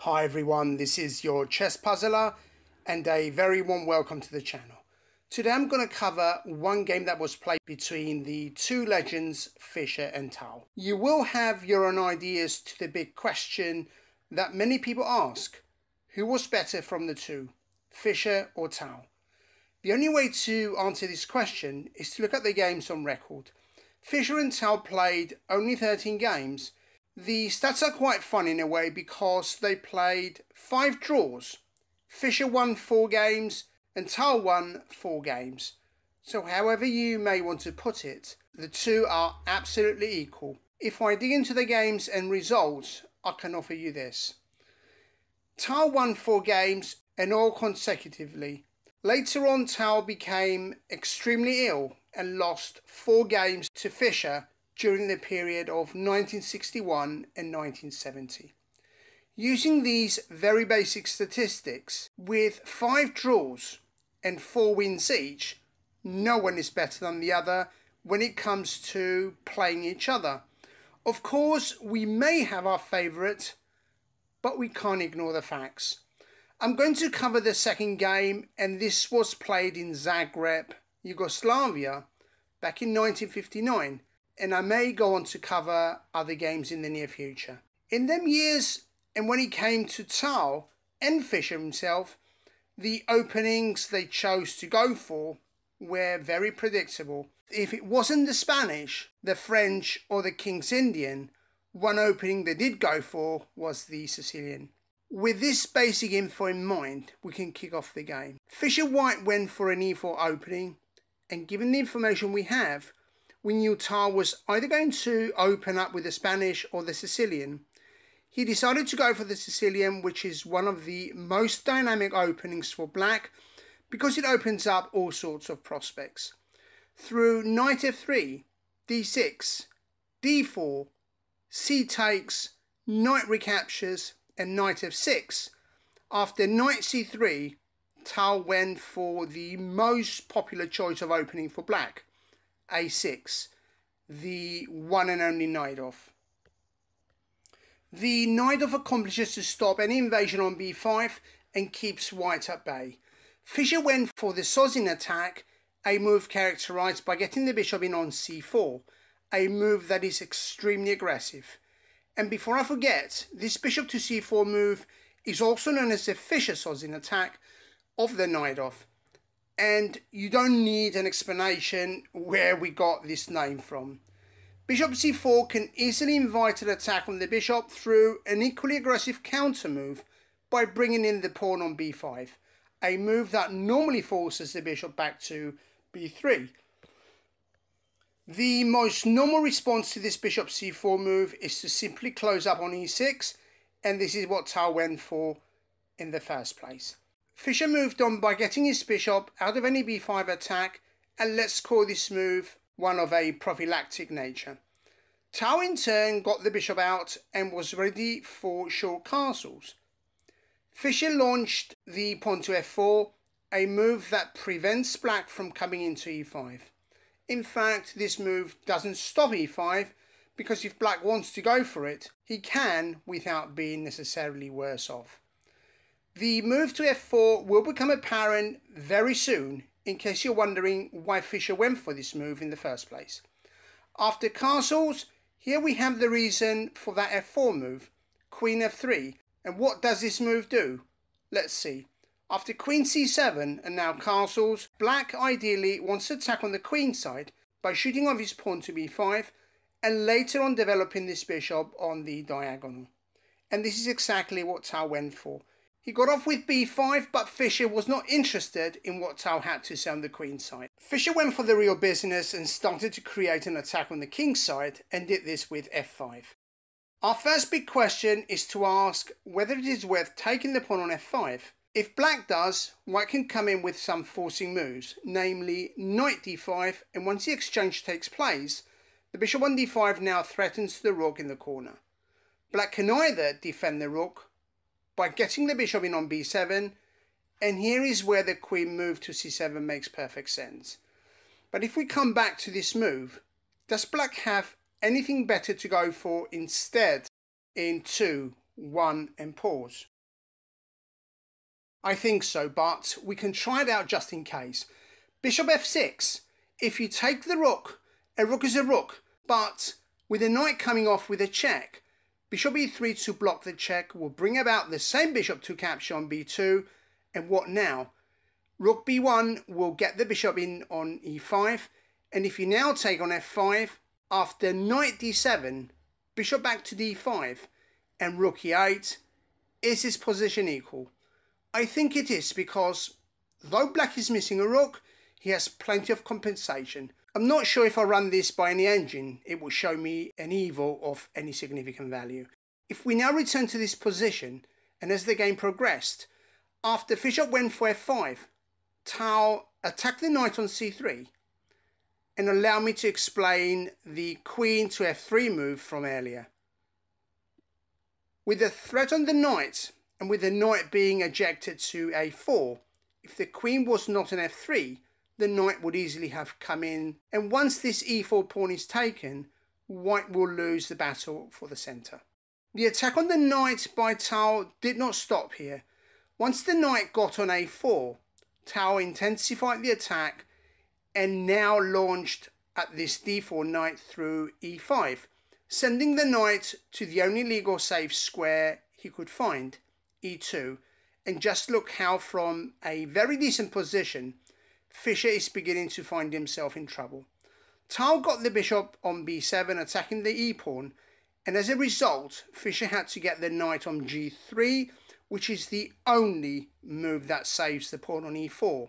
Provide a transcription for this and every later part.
Hi everyone, this is your chess puzzler and a very warm welcome to the channel. Today I'm going to cover one game that was played between the two legends Fischer and Tal. You will have your own ideas to the big question that many people ask. Who was better from the two, Fischer or Tal? The only way to answer this question is to look at the games on record. Fischer and Tal played only 13 games the stats are quite fun in a way because they played five draws. Fischer won four games and Tal won four games. So, however you may want to put it, the two are absolutely equal. If I dig into the games and results, I can offer you this. Tal won four games and all consecutively. Later on, Tal became extremely ill and lost four games to Fischer during the period of 1961 and 1970. Using these very basic statistics, with five draws and four wins each, no one is better than the other when it comes to playing each other. Of course, we may have our favourite, but we can't ignore the facts. I'm going to cover the second game, and this was played in Zagreb, Yugoslavia, back in 1959 and I may go on to cover other games in the near future. In them years, and when he came to Tal and Fischer himself, the openings they chose to go for were very predictable. If it wasn't the Spanish, the French, or the King's Indian, one opening they did go for was the Sicilian. With this basic info in mind, we can kick off the game. Fischer White went for an e4 opening, and given the information we have, Tal was either going to open up with the Spanish or the Sicilian. He decided to go for the Sicilian, which is one of the most dynamic openings for black because it opens up all sorts of prospects. Through knight f3, d6, d4, c takes, knight recaptures, and knight f6, after knight c3, Tal went for the most popular choice of opening for black, a6, the one and only Najdorf. The Najdorf accomplishes to stop any invasion on b5 and keeps white at bay. Fischer went for the Sozin attack, a move characterized by getting the bishop in on c4, a move that is extremely aggressive. And before I forget, this bishop to c4 move is also known as the Fischer-Sozin attack of the Najdorf and you don't need an explanation where we got this name from. Bishop c4 can easily invite an attack on the bishop through an equally aggressive counter move by bringing in the pawn on b5, a move that normally forces the bishop back to b3. The most normal response to this bishop c4 move is to simply close up on e6, and this is what Tal went for in the first place. Fischer moved on by getting his bishop out of any b5 attack and let's call this move one of a prophylactic nature. Tal in turn got the bishop out and was ready for short castles. Fischer launched the pawn to f4, a move that prevents black from coming into e5. In fact, this move doesn't stop e5 because if black wants to go for it, he can without being necessarily worse off. The move to f4 will become apparent very soon in case you're wondering why Fischer went for this move in the first place. After castles, here we have the reason for that f4 move, queen f3. And what does this move do? Let's see. After queen c7 and now castles, black ideally wants to attack on the queen side by shooting off his pawn to b5 and later on developing this bishop on the diagonal. And this is exactly what Tal went for. He got off with b5, but Fischer was not interested in what Tal had to say on the queen side. Fischer went for the real business and started to create an attack on the king side and did this with f5. Our first big question is to ask whether it is worth taking the pawn on f5. If black does, white can come in with some forcing moves, namely knight d5, and once the exchange takes place, the bishop on d5 now threatens the rook in the corner. Black can either defend the rook by getting the bishop in on b7, and here is where the queen move to c7 makes perfect sense. But if we come back to this move, does black have anything better to go for instead in 2 1 and pause. I think so, but we can try it out just in case. Bishop f6. If you take the rook, a rook is a rook, but with a knight coming off with a check, bishop e3 to block the check will bring about the same bishop to capture on b2, and what now? Rook b1 will get the bishop in on e5, and if you now take on f5, after knight d7, bishop back to d5, and rook e8, is this position equal? I think it is because though black is missing a rook, he has plenty of compensation. I'm not sure if I run this by any engine, it will show me an eval of any significant value. If we now return to this position, and as the game progressed, after Fischer went for f5, Tal attacked the knight on c3, and allow me to explain the queen to f3 move from earlier. With the threat on the knight, and with the knight being ejected to a4, if the queen was not an f3, the knight would easily have come in, and once this e4 pawn is taken, white will lose the battle for the centre. The attack on the knight by Tal did not stop here. Once the knight got on a4, Tal intensified the attack and now launched at this d4 knight through e5, sending the knight to the only legal safe square he could find, e2. And just look how from a very decent position, Fischer is beginning to find himself in trouble. Tal got the bishop on b7 attacking the e-pawn, and as a result, Fischer had to get the knight on g3, which is the only move that saves the pawn on e4.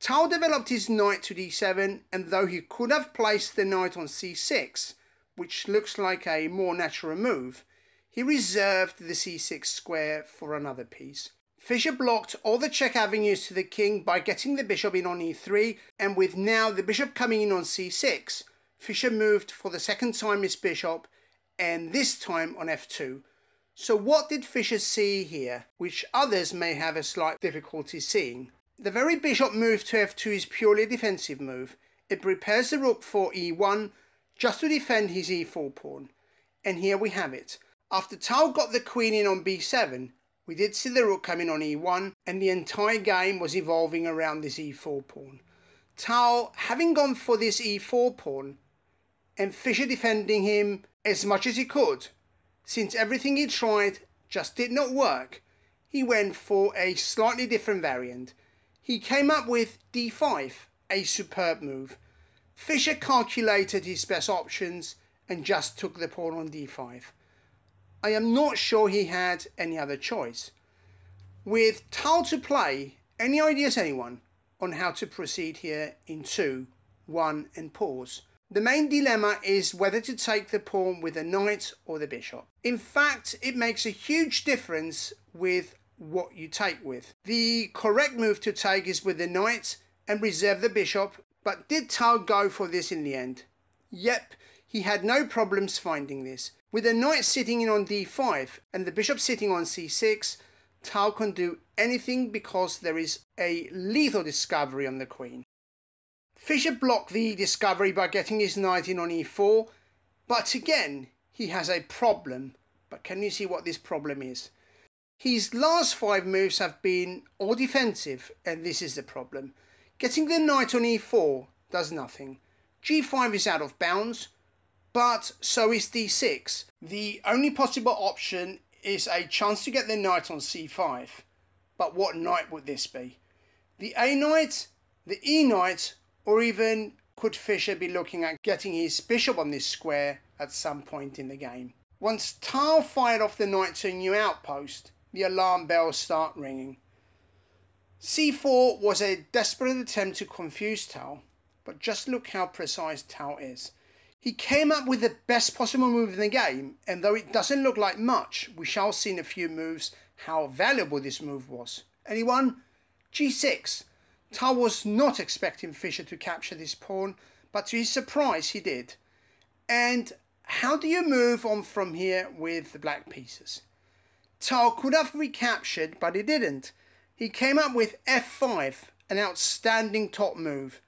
Tal developed his knight to d7, and though he could have placed the knight on c6, which looks like a more natural move, he reserved the c6 square for another piece. Fischer blocked all the check avenues to the king by getting the bishop in on e3, and with now the bishop coming in on c6, Fischer moved for the second time his bishop, and this time on f2. So what did Fischer see here, which others may have a slight difficulty seeing? The very bishop move to f2 is purely a defensive move. It prepares the rook for e1 just to defend his e4 pawn. And here we have it. After Tal got the queen in on b7, we did see the rook coming on e1 and the entire game was evolving around this e4 pawn. Tal having gone for this e4 pawn and Fischer defending him as much as he could, since everything he tried just did not work, he went for a slightly different variant he came up with d5, a superb move. Fischer calculated his best options and just took the pawn on d5. I am not sure he had any other choice. With Tal to play, any ideas anyone on how to proceed here in 2, 1 and pause? The main dilemma is whether to take the pawn with the knight or the bishop. In fact, it makes a huge difference with what you take with. The correct move to take is with the knight and reserve the bishop, but did Tal go for this in the end? Yep, he had no problems finding this. With the knight sitting in on d5 and the bishop sitting on c6, Tal can do anything because there is a lethal discovery on the queen. Fischer blocked the discovery by getting his knight in on e4, but again, he has a problem. But can you see what this problem is? His last five moves have been all defensive, and this is the problem. Getting the knight on e4 does nothing. g5 is out of bounds, but so is d6. The only possible option is a chance to get the knight on c5. But what knight would this be? The a knight, the e knight, or even could Fischer be looking at getting his bishop on this square at some point in the game? Once Tal fired off the knight to a new outpost, the alarm bells start ringing. C4 was a desperate attempt to confuse Tal, but just look how precise Tal is. He came up with the best possible move in the game, and though it doesn't look like much, we shall see in a few moves how valuable this move was. Anyone? G6. Tal was not expecting Fischer to capture this pawn, but to his surprise he did. And how do you move on from here with the black pieces? Tal could have recaptured, but he didn't. He came up with f5, an outstanding top move.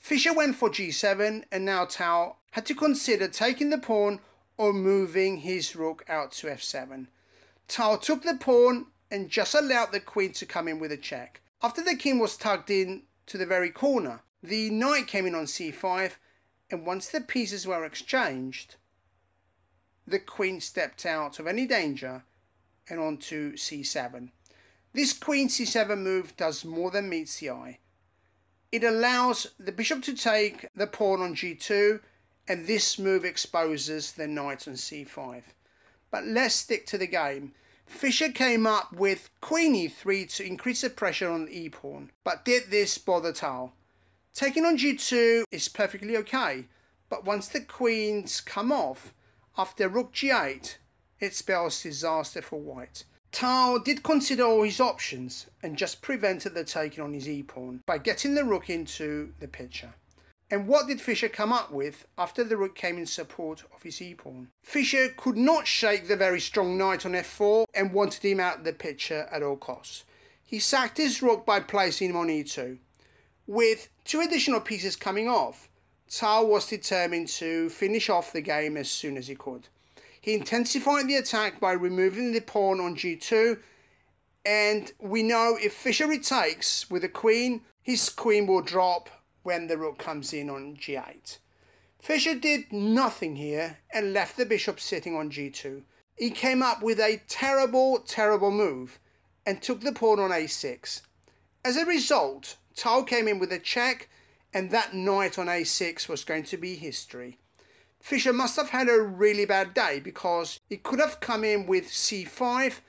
Fischer went for g7, and now Tal had to consider taking the pawn or moving his rook out to f7. Tal took the pawn and just allowed the queen to come in with a check. After the king was tugged in to the very corner, the knight came in on c5 and once the pieces were exchanged, the queen stepped out of any danger and onto c7. This queen c7 move does more than meets the eye. It allows the bishop to take the pawn on g2 and this move exposes the knight on c5. But let's stick to the game. Fischer came up with queen e3 to increase the pressure on the e-pawn, but did this bother Tal? Taking on g2 is perfectly okay, but once the queens come off, after rook g8, it spells disaster for white. Tal did consider all his options and just prevented the taking on his e-pawn by getting the rook into the picture. And what did Fischer come up with after the rook came in support of his e-pawn? Fischer could not shake the very strong knight on f4 and wanted him out of the picture at all costs. He sacked his rook by placing him on e2. With two additional pieces coming off, Tal was determined to finish off the game as soon as he could. He intensified the attack by removing the pawn on g2 and we know if Fischer retakes with a queen, his queen will drop when the rook comes in on g8. Fischer did nothing here and left the bishop sitting on g2. He came up with a terrible, terrible move and took the pawn on a6. As a result, Tal came in with a check and that knight on a6 was going to be history. Fischer must have had a really bad day because he could have come in with c5,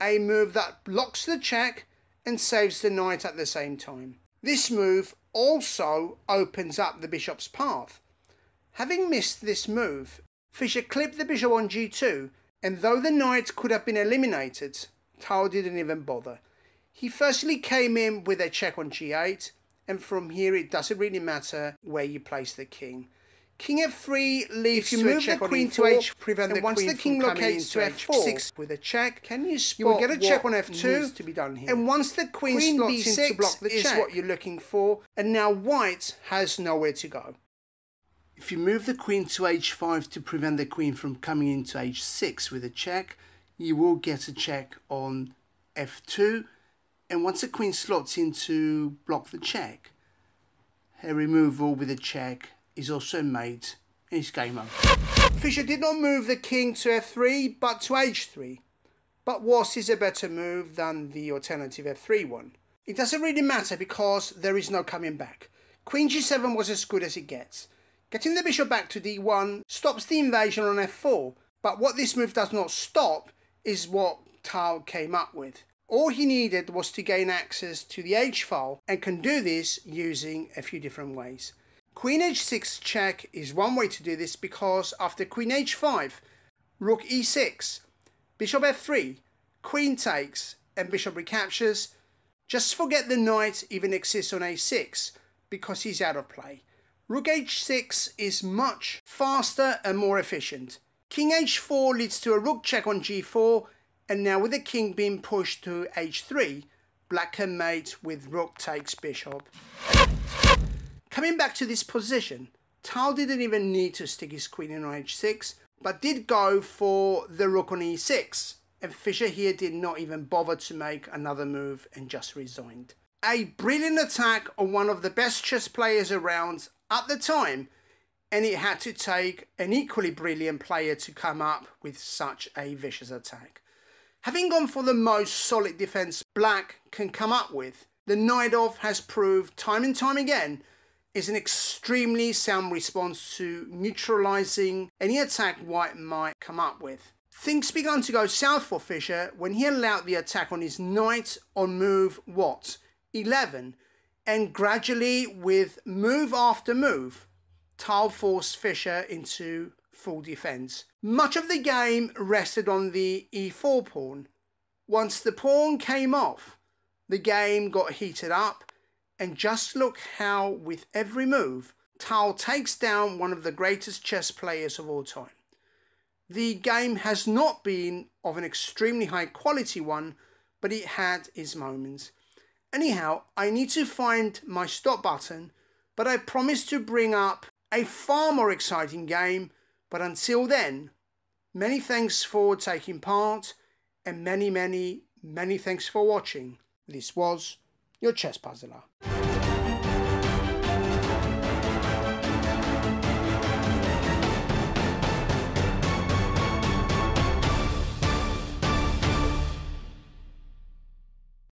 a move that blocks the check and saves the knight at the same time. This move also opens up the bishop's path. Having missed this move, Fischer clipped the bishop on g2 and though the knight could have been eliminated, Tal didn't even bother. He firstly came in with a check on g8 and from here it doesn't really matter where you place the king. King f3 leaves if you to move the queen e4, to h, prevent and the once queen the king from coming locates to into f4, h6 with a check. Can you spot You will get a check on what f2 needs to be done here? And once the queen, Queen slots in b6 to block the is check, what you're looking for, and now white has nowhere to go. If you move the queen to h5 to prevent the queen from coming into h6 with a check, you will get a check on f2, and once the queen slots in to block the check, a removal with a check is also made in it's game over. Fischer did not move the king to f3, but to h3. But was this a better move than the alternative f3 one? It doesn't really matter because there is no coming back. Queen g7 was as good as it gets. Getting the bishop back to d1 stops the invasion on f4, but what this move does not stop is what Tal came up with. All he needed was to gain access to the h-file and can do this using a few different ways. Queen h6 check is one way to do this because after queen h5, rook e6, bishop f3, queen takes and bishop recaptures, just forget the knight even exists on a6 because he's out of play. Rook h6 is much faster and more efficient. King h4 leads to a rook check on g4 and now with the king being pushed to h3, black can mate with rook takes bishop. Coming back to this position, Tal didn't even need to stick his queen in on h6, but did go for the rook on e6, and Fischer here did not even bother to make another move and just resigned. A brilliant attack on one of the best chess players around at the time, and it had to take an equally brilliant player to come up with such a vicious attack. Having gone for the most solid defense black can come up with, the Najdorf has proved time and time again is an extremely sound response to neutralizing any attack white might come up with. Things began to go south for Fischer when he allowed the attack on his knight on move what? 11 and gradually with move after move, Tal forced Fischer into full defense. Much of the game rested on the e4 pawn. Once the pawn came off, the game got heated up and just look how with every move, Tal takes down one of the greatest chess players of all time. The game has not been of an extremely high quality one, but it had its moments. Anyhow, I need to find my stop button, but I promise to bring up a far more exciting game. But until then, many thanks for taking part and many, many, many thanks for watching. This was your chess puzzler.